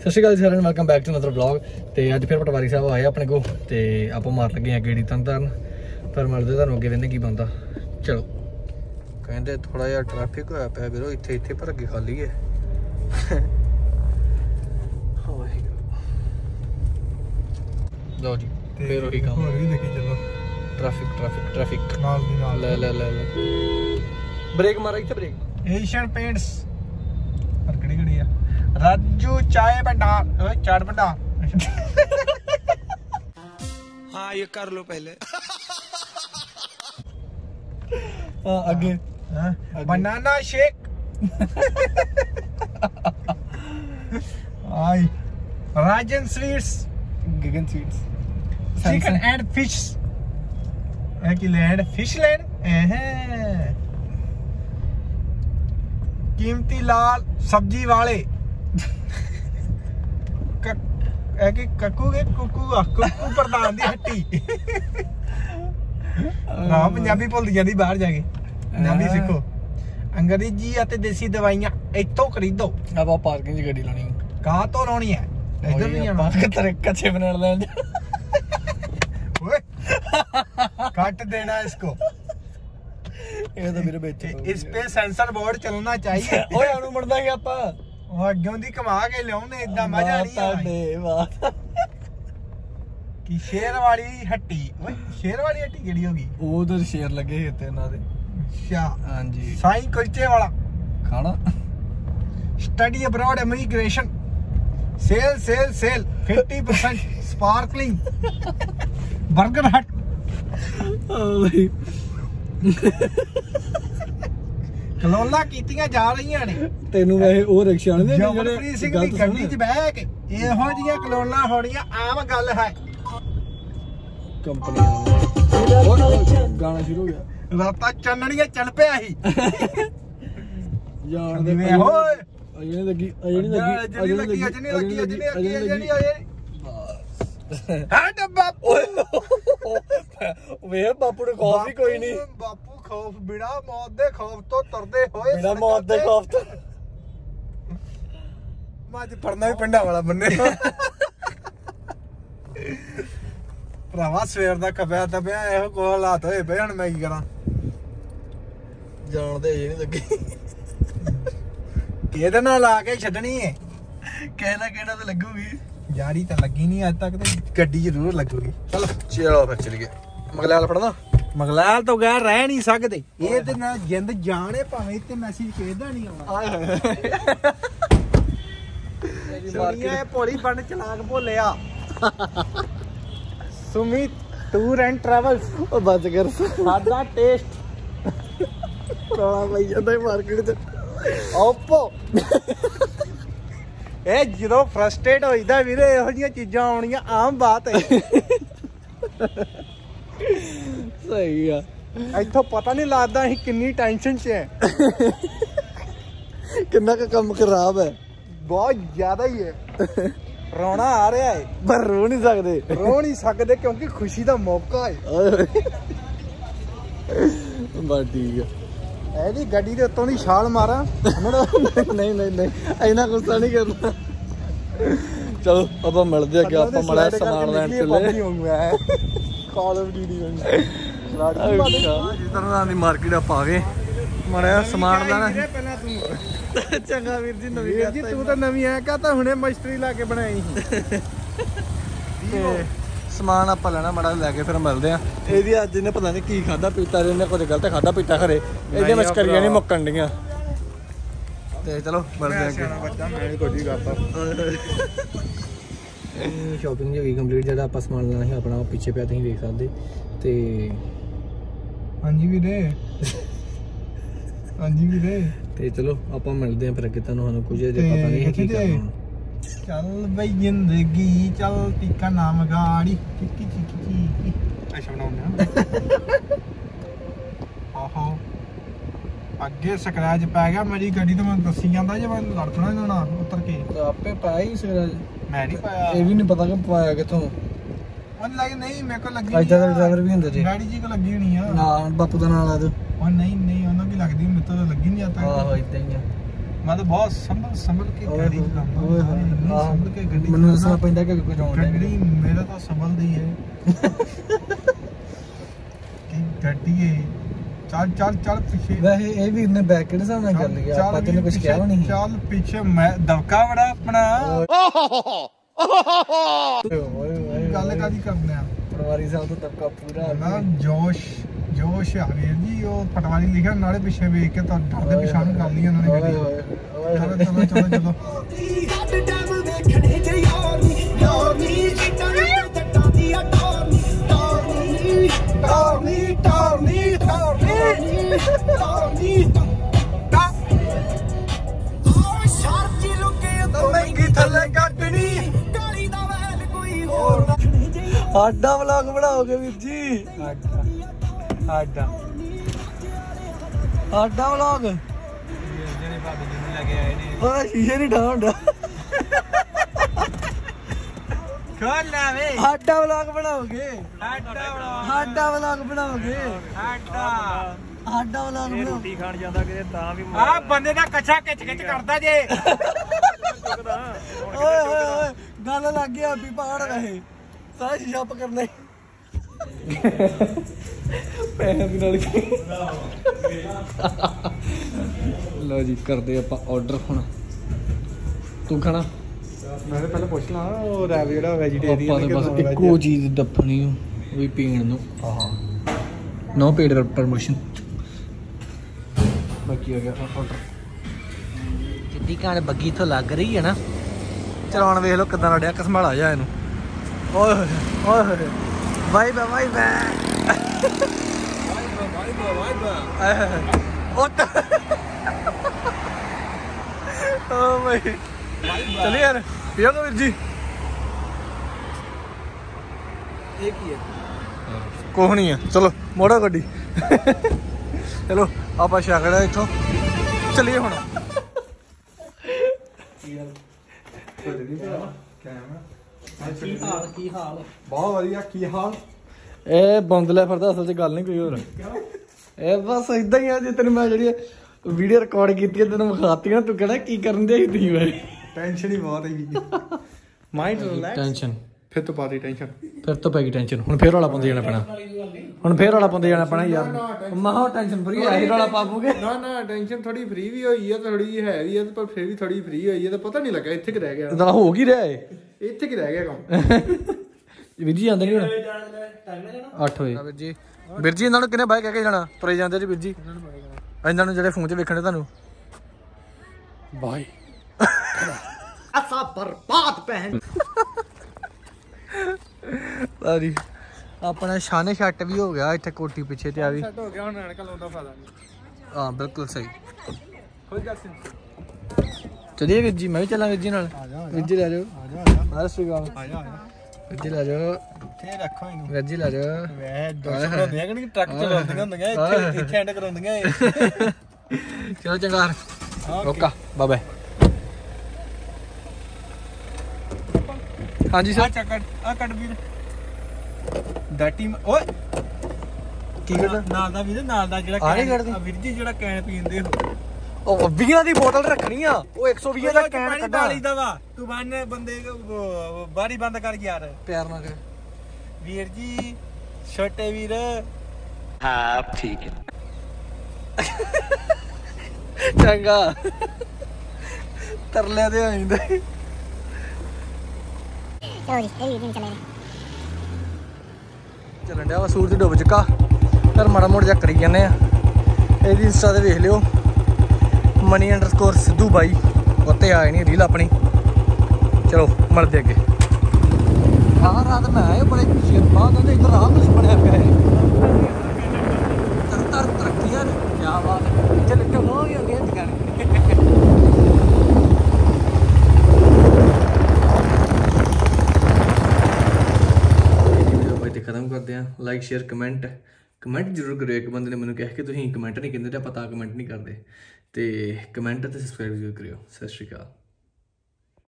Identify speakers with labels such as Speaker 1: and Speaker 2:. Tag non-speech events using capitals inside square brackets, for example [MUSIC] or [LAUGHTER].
Speaker 1: ਸਤਿ ਸ਼੍ਰੀ ਅਕਾਲ ਜੀ ਸਾਰਿਆਂ ਨੂੰ welcome back to another vlog ਤੇ ਅੱਜ ਫਿਰ ਪਟਵਾਰੀ ਸਾਹਿਬ ਆਏ ਆਪਣੇ ਕੋ ਤੇ ਆਪਾਂ ਮਾਰ ਲੱਗੇ ਆ ਗੇੜੀ ਤਨ ਤਰਨ। ਪਰ ਮਿਲਦੇ ਤੁਹਾਨੂੰ ਅੱਗੇ ਵੇਂਦੇ ਕੀ ਬੰਦਾ ਚਲੋ। ਕਹਿੰਦੇ ਥੋੜਾ ਜਿਹਾ ਟ੍ਰੈਫਿਕ ਹੋਇਆ ਪਿਆ ਵੀਰੋ ਇੱਥੇ ਇੱਥੇ ਪਰ ਅੱਗੇ ਖਾਲੀ ਹੈ। ਲਓ ਜੀ ਫੇਰ ਉਹੀ ਕੰਮ।
Speaker 2: ਹੋਰ ਵੀ ਦੇਖੀ ਚੱਲੋ।
Speaker 1: ਟ੍ਰੈਫਿਕ ਟ੍ਰੈਫਿਕ ਟ੍ਰੈਫਿਕ
Speaker 2: ਨਾਲ ਦੀ ਨਾਲ।
Speaker 1: ਲੈ ਲੈ ਲੈ ਲੈ। ਬ੍ਰੇਕ ਮਾਰਾ ਇੱਥੇ ਬ੍ਰੇਕ
Speaker 2: ਏਸ਼ੀਅਨ ਪੇਂਟਸ राजू चाय भंडार। चाट भंडार।
Speaker 3: हाँ ये कर लो पहले। [LAUGHS]
Speaker 1: हाँ, आ,
Speaker 2: आगे, हाँ, banana shake. [LAUGHS] I
Speaker 1: Rajan sweets.
Speaker 2: Gagan sweets. Chicken and fish. है कि लैंड? Fish land? कीमती लाल सब्ज़ी वाले। ਐ ਕਿ ਕੱਕੂ ਕੇ ਕੁੱਕੂ ਆ? ਕੁੱਕੂ ਪ੍ਰਧਾਨ ਦੀ ਹੱਟੀ। ਨਾ ਪੰਜਾਬੀ ਭੁੱਲਦੀ ਜਾਂਦੀ ਬਾਹਰ ਜਾ ਕੇ। ਪੰਜਾਬੀ ਸਿੱਖੋ। ਅੰਗਰੇਜ਼ੀ ਅਤੇ ਦੇਸੀ ਦਵਾਈਆਂ ਇੱਥੋਂ ਖਰੀਦੋ।
Speaker 1: ਆਪਾਂ ਪਾਰਕਿੰਗ 'ਚ ਗੱਡੀ ਲਾਉਣੀ
Speaker 2: ਕਾਹ ਤੋਂ ਲਾਉਣੀ ਹੈ ਇੱਧਰ ਨਹੀਂ ਆਣਾ
Speaker 1: ਪਾਰਕ ਤੇਰੇ ਕੱਚੇ ਬਣਾਣ ਲੈਣ
Speaker 2: ਓਏ। ਕੱਟ ਦੇਣਾ ਇਸਕੋ।
Speaker 1: ਇਹ ਤਾਂ ਮੇਰੇ ਵਿੱਚ
Speaker 2: ਇਸ ਤੇ ਸੈਂਸਰ ਬੋਰਡ ਚੱਲਣਾ ਚਾਹੀਏ
Speaker 1: ਓਏ ਉਹਨੂੰ ਮੁੜਦਾ ਆਪਾਂ।
Speaker 2: ਉਹ ਅੱਗੋਂ ਦੀ ਕਮਾ ਕੇ ਲਿਆਉਣੇ ਇਦਾਂ ਮਜ਼ਾ ਨਹੀਂ ਆਉਂਦਾ।
Speaker 1: ਤੁਹਾਡੇ ਵਾਹ
Speaker 2: ਕਿ ਸ਼ੇਰ ਵਾਲੀ ਹੱਟੀ ਓਏ ਸ਼ੇਰ ਵਾਲੀ ਹੱਟੀ ਕਿਹੜੀ ਹੋ ਗਈ?
Speaker 1: ਉਧਰ ਸ਼ੇਰ ਲੱਗੇ ਸੀ ਤੇ ਇਹਨਾਂ ਦੇ।
Speaker 2: ਅੱਛਾ।
Speaker 1: ਹਾਂਜੀ।
Speaker 2: ਸਾਈ ਕੁਲਚੇ ਵਾਲਾ।
Speaker 1: ਖਾਣਾ?
Speaker 2: Study abroad immigration sale sale sale 50% sparkling 버ਗਰ hut
Speaker 1: ਓਏ
Speaker 2: ਕਲੋਲਾ ਕੀਤੀਆਂ ਜਾ ਰਹੀਆਂ ਨੇ।
Speaker 1: ਤੈਨੂੰ ਵੈਸੇ ਉਹ ਰਿਕਸ਼ਾ ਵਾਲੇ ਨੇ
Speaker 2: ਜਮਨਪ੍ਰੀਤ ਸਿੰਘ ਦੀ ਗੱਡੀ 'ਚ ਬਹਿ ਕੇ ਇਹੋ ਜੀਆਂ ਕਲੋਲਾ ਹੋਣੀਆਂ ਆਮ ਗੱਲ ਹੈ।
Speaker 1: ਕੰਪਨੀ ਗਾਣਾ ਸ਼ੁਰੂ ਹੋ ਗਿਆ।
Speaker 2: ਰਾਤਾਂ ਚਾਨਣੀਆਂ ਚੱਲ ਪਿਆ ਸੀ।
Speaker 1: ਯਾਰ
Speaker 2: ਜਿਵੇਂ ਓਏ।
Speaker 1: ਅਜੇ ਨਹੀਂ ਲੱਗੀ ਅਜੇ ਨਹੀਂ ਲੱਗੀ
Speaker 2: ਅਜੇ ਨਹੀਂ ਲੱਗੀ ਅਜੇ ਨਹੀਂ ਲੱਗੀ ਅਜੇ ਨਹੀਂ ਲੱਗੀ ਅਜੇ ਨਹੀਂ ਅਜੇ ਹਾਂ ਡੱਬਾ
Speaker 1: ਓਏ ਵੇ ਬਾਪੂ ਨੂੰ ਕੋਈ ਨਹੀਂ।
Speaker 2: ਬਾਪੂ- ਬਾਪੂ ਖੌਫ ਬਿਨਾ ਮੌਤ ਦੇ ਖੌਫ ਤੋਂ ਤਰਦੇ ਹੋਏ
Speaker 1: ਬਿਨਾ ਮੌਤ ਦੇ ਖੌਫ ਤੋਂ।
Speaker 2: ਮੈਂ ਅੱਜ ਫੜਨਾ ਵੀ ਪਿੰਡਾਂ ਵਾਲਾ ਬੰਨੇ। ਭਰਾਵਾ ਸਵੇਰ ਦਾ ਖਪਿਆ ਤਾਂ ਪਿਆ ਇਹੋ ਕੋ ਹਾਲਾਤ ਹੋਏ ਪਏ ਹੁਣ ਮੈਂ ਕੀ ਕਰਾਂ?
Speaker 1: ਜਾਣਦੇ ਅਜੇ ਨਹੀਂ ਲੱਗੀ।
Speaker 2: ਕਿਹਦੇ ਨਾਲ ਲਾ ਕੇ ਛੱਡਣੀ ਏ?
Speaker 1: ਕਹਿਣਾ ਕਹਿਣਾ ਤਾਂ ਲੱਗੂਗੀ।
Speaker 2: ਯਾਰੀ ਤਾਂ ਲੱਗੀ ਨਹੀਂ ਅੱਜ ਤੱਕ ਤੇ ਗੱਡੀ ਜ਼ਰੂਰ ਲੱਗੂਗੀ। ਚਲੋ।
Speaker 1: ਚਲੋ ਫਿਰ ਚਲੀਏ। ਮਗਲਾਲ ਫੜਨਾ
Speaker 2: ਮਗਲਾਲ ਤੋਂ ਗੈਰ ਰਹਿ ਨਹੀਂ ਸਕਦੇ। ਇਹ ਤੇ ਨਾ ਜਿੰਦ ਜਾਣੇ ਭਾਵੇਂ ਤੇ ਮੈਸੇਜ ਕਿਹਦਾ ਨਹੀਂ ਆਉਣਾ। ਸੁਣੀਆ ਇਹ ਭੋਲੀ ਬਣ ਚਲਾਕ ਭੋਲਿਆ। ਸੁਮਿਤ ਟੂਰ ਐਂਡ ਟਰੈਵਲਸ
Speaker 1: ਉਹ ਬਚ ਕਰ
Speaker 2: ਸਾਡਾ ਟੇਸਟ
Speaker 1: ਰੌਲਾ ਪਈ ਜਾਂਦਾ ਮਾਰਕੀਟ 'ਚ।
Speaker 2: ਓਪੋ। ਇਹ ਜਦੋਂ ਫਰਸਟ੍ਰੇਟ ਹੋਈਦਾ ਵੀਰੇ ਇਹੋ ਜਿਹੀਆਂ ਚੀਜ਼ਾਂ ਆਉਣੀਆਂ ਆਮ ਬਾਤ ਹੈ।
Speaker 1: ਸਹੀ ਆ।
Speaker 2: ਇੱਥੋਂ ਪਤਾ ਨਹੀਂ ਲੱਗਦਾ ਅਸੀਂ ਕਿੰਨੀ ਟੈਨਸ਼ਨ 'ਚ ਹੈ।
Speaker 1: ਕਿੰਨਾ ਕੁ ਕੰਮ ਖਰਾਬ ਹੈ।
Speaker 2: ਬਹੁਤ ਜ਼ਿਆਦਾ ਹੀ ਹੈ। ਰੋਣਾ ਆ ਰਿਹਾ ਹੈ।
Speaker 1: ਪਰ ਰੋ ਨਹੀਂ ਸਕਦੇ।
Speaker 2: ਰੋ ਨਹੀਂ ਸਕਦੇ ਕਿਉਂਕਿ ਖੁਸ਼ੀ ਦਾ ਮੌਕਾ ਹੈ।
Speaker 1: ਬਸ ਠੀਕ ਆ।
Speaker 2: ਇਹਦੀ ਗੱਡੀ ਦੇ ਉੱਤੋਂ ਦੀ ਛਾਲ ਮਾਰਾਂ।
Speaker 1: ਨਹੀਂ ਨਹੀਂ ਨਹੀਂ ਇੰਨਾ ਗੁੱਸਾ ਨਹੀਂ ਕਰਨਾ। ਚਲੋ ਆਪਾਂ ਮਿਲਦੇ ਆ ਕਿ ਆਪਾਂ ਮੜਾ ਸਮਾਨ ਲੈਣ ਚੱਲੇ।
Speaker 2: ਕਾਲ ਆਫ ਡਿਊਟੀ
Speaker 1: ਜਿਸ ਤਰ੍ਹਾਂ ਦੀ ਮਾਰਕੀਟ ਆਪਾਂ ਆ ਗਏ ਮੜਾ ਸਮਾਨ ਲੈਣਾ
Speaker 2: ਪਹਿਲਾਂ ਤੂੰ? [LAUGHS]
Speaker 1: ਚੰਗਾ ਵੀਰ ਜੀ ਨਵੀਂ
Speaker 2: ਵੀਰ ਜੀ ਤੂੰ ਤਾਂ ਨਵੀਂ ਐ ਕਾ ਤਾਂ ਹੁਣੇ ਮਸਟਰੀ ਲਾ ਕੇ ਬਣਾਈ ਸੀ। [LAUGHS]
Speaker 1: ਤੇ ਸਮਾਨ ਆਪਾਂ ਲੈਣਾ ਮੜਾ ਲੈ ਕੇ ਫਿਰ ਮਿਲਦੇ ਆ। ਇਹਦੀ ਅੱਜ ਇਹਨੇ ਪਤਾ ਨਹੀਂ ਕੀ ਖਾਦਾ ਪੀਤਾ ਇਹਨੇ ਕੁਝ ਗਲਤ ਖਾਦਾ ਪੀਤਾ ਖਰੇ। ਇਹਦੇ ਮਸਕਰੀਆਂ ਨਹੀਂ। ਮੁੱਕਣ ਡੀਆਂ। ਤੇ ਚਲੋ ਮਿਲਦੇ ਆ ਅੱਗੇ।
Speaker 2: ਬੱਚਾ ਮੈਂ
Speaker 1: ਸ਼ਾਪਿੰਗ ਜੀ ਕੰਪਲੀਟ ਜਿਹੜਾ ਆਪਾਂ ਸਮਾਨ ਲੈਣਾ ਸੀ ਆਪਣਾ ਪਿੱਛੇ ਪਿਆ ਤੁਸੀਂ ਦੇਖ ਸਕਦੇ। ਤੇ
Speaker 2: ਹਾਂਜੀ ਵੀਰੇ। ਹਾਂਜੀ ਵੀਰੇ।
Speaker 1: ਤੇ ਚਲੋ ਆਪਾਂ ਮਿਲਦੇ ਆ ਫਿਰ ਅੱਗੇ ਤੁਹਾਨੂੰ ਸਾਨੂੰ ਕੁਝ ਜੇ
Speaker 2: ਤੇ
Speaker 1: ਪਤਾ ਨਹੀਂ ਹੈ ਕੀ ਕਰਨਾ।
Speaker 2: ਚੱਲ ਬਈ ਜ਼ਿੰਦਗੀ ਚੱਲ ਟਿੱਕਾ ਨਾਮ ਗਾੜੀ। ਟਿੱਕੀ ਟਿੱਕੀ ਟਿੱਕੀ ਅੱਛਾ ਬਣਾਉਂਦੇ ਆਹੋ। ਅੱਗੇ ਸਕ੍ਰੈਚ ਪੈ ਗਿਆ ਮੇਰੀ ਗੱਡੀ ਤੋਂ ਮੈਂ ਦੱਸੀ ਜਾਂਦਾ ਜੇ ਮੈਂ ਲੜਨਾ ਇਹਨਾਂ ਨਾਲ ਉਤਰ ਕੇ।
Speaker 1: ਆਪੇ ਪਾਇਆ ਹੀ ਸਿਰ
Speaker 2: ਮੈਂ ਨਹੀਂ ਪਾਇਆ।
Speaker 1: ਇਹ ਵੀ ਨਹੀਂ ਪਤਾ ਕਿ ਪਾਇਆ ਕਿੱਥੋਂ।
Speaker 2: ਉਹਨ ਲੱਗ ਨਹੀਂ ਮੇਰੇ ਕੋਲ ਲੱਗੀ
Speaker 1: ਅੱਜ ਤੱਕ
Speaker 2: ਨਹੀਂ ਆ।
Speaker 1: ਡਰਾਈਵਰ ਵੀ ਹੁੰਦੇ ਜੀ।
Speaker 2: ਗਾੜੀ ਜੀ ਕੋ ਲੱਗੀ ਹੋਣੀ ਆ।
Speaker 1: ਨਾ ਬਾਪੂ ਦਾ ਨਾਲ ਆ ਤੂੰ
Speaker 2: ਉਹ ਨਹੀਂ ਨਹੀਂ ਉਹਨਾਂ ਕੀ ਲੱਗਦੀ ਮੇਰੇ ਤੋਂ ਤਾਂ ਲੱਗੀ ਨਹੀਂ
Speaker 1: ਆਹੋ
Speaker 2: ਜਾਂਦਾ
Speaker 1: ਇਦਾਂ ਹੀ ਆ।
Speaker 2: ਮੈਂ ਤਾਂ ਬਹੁਤ ਸੰਭਲ ਸੰਭਲ ਕੇ
Speaker 1: ਓਏ
Speaker 2: ਗਾੜੀ
Speaker 1: ਹੋਏ,
Speaker 2: ਚਲਾਉਂਦਾ
Speaker 1: ਓਏ ਹੋਏ,
Speaker 2: ਇੰਨੀ
Speaker 1: ਆਹ।
Speaker 2: ਸੰਭਲ ਕਿ ਗੱਡੀ
Speaker 1: ਮੈਨੂੰ ਦੱਸਣਾ ਪੈਂਦਾ ਕਿ ਕੋਈ ਜਾਣ
Speaker 2: ਗੱਡੀ ਮੇਰਾ ਤਾਂ ਸੰਭਲਦੀ ਹੈ ਕਿ ਗੱਡੀ ਹੈ ਚੱਲ ਚੱਲ ਚੱਲ ਪਿੱਛੇ।
Speaker 1: ਵੈਸੇ ਇਹ ਵੀਰ ਨੇ ਬੈਕ ਕਿਹੜੇ ਹਿਸਾਬ ਨਾਲ ਕਰ ਲਈ
Speaker 2: ਚੱਲ
Speaker 1: ਆਪਾਂ ਤੈਨੂੰ ਕੁਝ
Speaker 2: ਪਿੱਛੇ,
Speaker 1: ਕਿਹਾ ਵੀ ਨਹੀਂ।
Speaker 2: ਚੱਲ ਪਿੱਛੇ ਮੈਂ ਦਬਕਾ ਬੜਾ ਆਪਣਾ।
Speaker 1: ਓਏ। ਓਏ
Speaker 2: ਗੱਲ ਕਾਦੀ ਕਰਨੇ ਆ?
Speaker 1: ਪਟਵਾਰੀ ਸਾਹਿਬ ਤੋਂ ਤਬਕਾ ਪੂਰਾ
Speaker 2: ਨਾ ਜੋਸ਼ ਜੋਸ਼ ਆ ਵੀਰ ਜੀ ਉਹ ਪਟਵਾਰੀ ਲਿਖਿਆ ਨਾਲੇ ਪਿੱਛੇ ਵੇਖ ਕੇ ਤਾਂ ਡਰਦੇ ਪਿਛਾਣ ਕਰ ਲਈ ਉਹਨਾਂ ਨੇ
Speaker 1: ਓਏ
Speaker 2: ਗੱਡੀ।
Speaker 1: ਓਏ ਓਏ।
Speaker 2: ਚਲੋ ਚਲੋ ਚਲੋ।
Speaker 1: ਸਾਡਾ ਵਲੌਗ ਬਣਾਓਗੇ ਵੀਰ ਜੀ।
Speaker 2: ਆਡਾ
Speaker 1: ਸਾਡਾ। ਵਲੌਗ
Speaker 2: ਜਿਹੜੇ ਬਾਬੇ ਜੀ ਨੂੰ ਲੈ ਕੇ ਆਏ ਨੇ।
Speaker 1: ਓਏ ਸ਼ੀਸ਼ੇ ਨਹੀਂ ਢਾਉਂਦਾ
Speaker 2: ਖੋਲ ਲੈ ਵੇ।
Speaker 1: ਸਾਡਾ ਵਲੌਗ ਬਣਾਓਗੇ
Speaker 2: ਆਡਾ
Speaker 1: ਸਾਡਾ ਵਲੌਗ ਬਣਾਓਗੇ
Speaker 2: ਆਡਾ
Speaker 1: ਸਾਡਾ। ਵਲੌਗ ਬਣਾਓਗੇ
Speaker 4: ਖਾਣ ਜਾਂਦਾ ਕਿਤੇ ਤਾਂ ਵੀ
Speaker 2: ਆ ਬੰਦੇ ਦਾ ਕੱਛਾ ਖਿੱਚ ਖਿੱਚ ਕਰਦਾ ਜੇ।
Speaker 1: ਓਏ ਓਏ ਓਏ ਗੱਲ ਲੱਗ ਗਿਆ ਵੀ ਪਹਾੜ ਰਹੇ ਸਾਰਾ ਸ਼ੀਸ਼ਾ ਪਕੜਨਾ ਹੀ। ਪੈਸੇ ਦੀ ਨਾਲ ਲੋ ਜੀ ਕਰਦੇ ਆਪਾਂ ਆਰਡਰ ਹੁਣ। ਤੂੰ ਖਾਣਾ?
Speaker 2: ਮੈਂ ਤਾਂ ਪਹਿਲਾਂ ਪੁੱਛ ਲਾਂ ਉਹ ਰੈਵ ਜਿਹੜਾ
Speaker 1: ਆਪਾਂ
Speaker 2: ਵੈਜੀਟੇਰੀਅਨ
Speaker 1: ਤਾਂ ਬਸ ਇੱਕੋ ਚੀਜ਼ ਦੱਫਣੀ ਓ, ਉਹ ਵੀ ਪੀਣ ਨੂੰ। ਆਹਾ ਨੋ ਪੇਡ ਪ੍ਰਮੋਸ਼ਨ ਬਾਕੀ ਆ ਗਿਆ ਆਰਡਰ ਕਿੱਡੀ ਕਾਣ ਬੱਗੀ ਤੋਂ ਲੱਗ ਰਹੀ ਹੈ ਨਾ। ਚਲਾਉਣ ਵੇਖ ਲਓ ਕਿਦਾਂ ਲੜਿਆ ਕਸਮਾਲਾ ਜਾ ਇਹਨੂੰ। ਓਏ ਹੋਏ, ਓਏ ਹੋਏ ਬਾਈ ਬਾ ਬਾਈ ਬਾ ਆਏ ਹਾਏ ਹਾਏ। ਉਹ ਤਾਂ ਓ ਬਾਈ ਚਲਿਏ ਯਾਰ ਪੀਓ ਵੀਰ ਜੀ
Speaker 2: ਇਹ ਕੀ ਹੈ
Speaker 1: ਕੁਛ ਨਹੀਂ ਆ ਚਲੋ ਮੋੜੋ ਗੱਡੀ ਚਲੋ ਆਪਾਂ ਛਕੜਾ ਇੱਥੋਂ ਚੱਲੀਏ ਹੁਣ
Speaker 2: ਕੀ ਹਾਲ ਕੀ ਹਾਲ ਬਹੁਤ ਵਧੀਆ ਕੀ ਹਾਲ?
Speaker 1: ਇਹ ਬੰਦਲੇ ਫਿਰਦਾ ਅਸਲ 'ਚ ਗੱਲ ਨਹੀਂ ਕੋਈ ਹੋਰ। ਇਹ ਬਸ ਇਦਾਂ ਹੀ ਆ ਜੇ ਤੈਨੂੰ ਮੈਂ ਜਿਹੜੀ ਵੀਡੀਓ ਰਿਕਾਰਡ ਕੀਤੀ ਹੈ ਤੈਨੂੰ ਵਿਖਾਤੀਆਂ ਤੂੰ ਕਿਹੜਾ ਕੀ ਕਰਨ ਦੇ ਸੀ ਵੇ
Speaker 2: ਟੈਨਸ਼ਨ ਹੀ ਬਹੁਤ ਹੈਗੀ। ਮਾਈਂਡ ਰਿਲੈਕਸ
Speaker 1: ਟੈਨਸ਼ਨ
Speaker 2: ਫਿਰ ਤੋਂ ਪਾਦੀ ਟੈਨਸ਼ਨ
Speaker 1: ਫਿਰ ਤੋਂ ਪੈ ਗਈ ਟੈਨਸ਼ਨ ਹੁਣ ਫੇਰ ਵਾਲਾ ਪਾਉਂਦੇ ਜਾਣਾ ਪੈਣਾ। ਹੁਣ ਫੇਰ ਵਾਲਾ ਪਾਉਂਦੇ ਜਾਣਾ ਪੈਣਾ ਯਾਰ। ਮਹਾ ਟੈਨਸ਼ਨ ਫਰੀ ਆਹੀ ਵਾਲਾ ਪਾਪੂਗੇ
Speaker 2: ਨਾ ਨਾ ਟੈਨਸ਼ਨ ਥੋੜੀ ਫ੍ਰੀ ਵੀ ਹੋਈ ਹੈ ਥੋੜੀ ਹੈ ਵੀ ਹੈ ਪਰ ਫਿਰ ਵੀ ਥੋੜੀ ਫ੍ਰੀ ਹੋਈ ਹੈ ਤਾਂ ਪਤਾ ਨਹੀਂ ਲੱਗਾ ਇੱਥੇ ਕਿ ਰਹਿ ਗਿਆ।
Speaker 1: ਤਾਂ ਹੋ ਕੀ ਰਿਹਾ। ਏ
Speaker 2: ਇੱਥੇ ਕਿ ਰਹਿ ਗਿਆ ਕੰਮ? [LAUGHS]
Speaker 1: ਵੀਰ ਜੀ ਜਾਂਦੇ ਨਹੀਂ ਹੁਣ। 8 ਵਜੇ। ਵੀਰ ਜੀ। ਵੀਰ ਜੀ ਇਹਨਾਂ ਨੂੰ ਕਿਨੇ ਬਾਈ ਕਹਿ ਕੇ ਜਾਣਾ? ਤੁਰੇ ਜਾਂਦੇ ਜੀ ਵੀਰ ਜੀ। ਇਹਨਾਂ ਨੂੰ ਜਿਹੜੇ ਫੋਨ 'ਚ ਵੇਖਣੇ ਤੁਹਾਨੂੰ। ਬਾਈ। [LAUGHS]
Speaker 5: ਅਸਾ ਬਰਬਾਦ ਪਹਿਨ
Speaker 1: ਸਾਰੀ ਆਪਣਾ ਸ਼ਾਨੇ ਛੱਟ ਵੀ ਹੋ ਗਿਆ ਇੱਥੇ ਕੋਠੀ ਪਿੱਛੇ ਤੇ ਆ ਵੀ।
Speaker 2: ਸੈੱਟ ਹੋ ਗਿਆ ਹੁਣ ਐਨਕਾਂ ਲਾਉਣ ਦਾ ਫਾਇਦਾ ਨਹੀਂ।
Speaker 1: ਹਾਂ ਬਿਲਕੁਲ ਸਹੀ।
Speaker 2: ਖੁਦ ਜਾ ਸਿੰਘ
Speaker 1: ਚਲਿਏ ਵੀਰ ਜੀ ਮੈਂ ਵੀ ਚੱਲਾਂ ਵੀਰ ਜੀ ਨਾਲ। ਵੀਰ ਜੀ ਲੈ ਜਾਓ।
Speaker 2: ਆ ਜਾ ਆ ਜਾ।
Speaker 1: ਸਤਿ ਸ਼੍ਰੀ ਅਕਾਲ। ਵੀਰ ਜੀ ਲੈ ਜਾਓ।
Speaker 2: ਇੱਥੇ ਰੱਖੋ ਇਹਨੂੰ।
Speaker 1: ਵੀਰ ਜੀ ਲੈ ਜਾਓ।
Speaker 2: ਵੇ ਦੋਸਤ ਬਣਾਉਂਦੀਆਂ ਕਿ ਟਰੱਕ ਚਲਾਉਂਦੀਆਂ ਹੁੰਦੀਆਂ ਇੱਥੇ ਇੱਥੇ ਐਂਡ ਕਰਾਉਂਦੀਆਂ ਇਹ।
Speaker 1: ਚਲੋ ਚੰਗਾ। ਓਕਾ ਬਾਏ ਹਾਂਜੀ
Speaker 2: ਆ
Speaker 1: ਸਰ
Speaker 2: ਚੱਕੜ ਆ ਕੱਟ ਵੀਰ। ਡਾਟੀ ਓਏ!
Speaker 1: ਕੀ ਕਰਦਾ
Speaker 2: ਨਾਲ ਦਾ ਵੀਰ ਨਾਲ ਦਾ ਜਿਹੜਾ
Speaker 1: ਆਹ ਨੀ
Speaker 2: ਕੈਨ-
Speaker 1: ਕੱਢਦੇ?
Speaker 2: ਆ ਵੀਰ ਜੀ ਜਿਹੜਾ ਕੈਨ ਪੀਂਦੇ ਹੋ।
Speaker 1: ਉਹ 20 ਦੀ ਬੋਤਲ ਰੱਖਣੀ ਆ। ਉਹ 120 ਦਾ ਕੈਨ ਕੱਢਾ।
Speaker 2: ਪਾਲੀ ਦਾ ਵਾ ਤੂੰ ਬੰਨ ਬੰਦੇ ਬਾਰੀ ਬੰਦ ਕਰ ਯਾਰ।
Speaker 1: ਪਿਆਰ ਨਾਲ
Speaker 2: ਵੀਰ ਜੀ ਛੋਟੇ ਵੀਰ।
Speaker 1: ਚੰਗਾ। ਤਰਲੇ ਦੇ ਹੋ ਜਾਂਦੇ।
Speaker 6: ਚਲੋ ਜੀ ਇਹ ਵੀ ਚਲੇ
Speaker 1: ਚੱਲਣ ਡਿਆ ਵਾ ਸੂਰਜ ਡੁੱਬ ਚੁੱਕਾ। ਪਰ ਮਾੜਾ ਮੋੜ ਜਾ ਕਰੀ ਜਾਂਦੇ ਆ। ਇਹਦੀ ਇੰਸਟਾ ਤੇ ਵੇਖ ਲਿਓ। ਮਨੀ ਅੰਡਰਸਕੋਰ ਸਿੱਧੂ ਬਾਈ। ਉੱਤੇ ਆਏ ਨਹੀਂ ਰੀਲ ਆਪਣੀ। ਚਲੋ ਮਿਲਦੇ ਅੱਗੇ। ਆਹ ਰਾਤ ਮੈਂ ਆਇਆ ਬੜੇ ਸ਼ੇਰ ਬਾਅਦ ਦੇ ਇੱਧਰ ਰਾਹ ਕੁਛ ਬਣਿਆ ਪਿਆ ਹੈ। ਤਰ ਤਰ ਤਰੱਕੀਆਂ ਨੇ ਕੀ ਬਾਤ ਲੱਗੇ ਹੋ ਗਏ ਹੁੰਦੀਆਂ ਇੱਥੇ ਖਤਮ ਕਰਦੇ ਹਾਂ। ਲਾਈਕ ਸ਼ੇਅਰ ਕਮੈਂਟ ਕਮੈਂਟ ਜ਼ਰੂਰ ਕਰਿਓ। ਇੱਕ ਬੰਦੇ ਨੇ ਮੈਨੂੰ ਕਿਹਾ ਕਿ ਤੁਸੀਂ ਕਮੈਂਟ ਨਹੀਂ ਕਰਦੇ ਤੇ ਆਪਾਂ ਤਾਂ ਕਮੈਂਟ ਨਹੀਂ ਕਰਦੇ। ਤੇ ਕਮੈਂਟ ਅਤੇ ਸਬਸਕ੍ਰਾਈਬ ਜ਼ਰੂਰ ਕਰਿਓ। ਸਤਿ ਸ਼੍ਰੀ ਅਕਾਲ।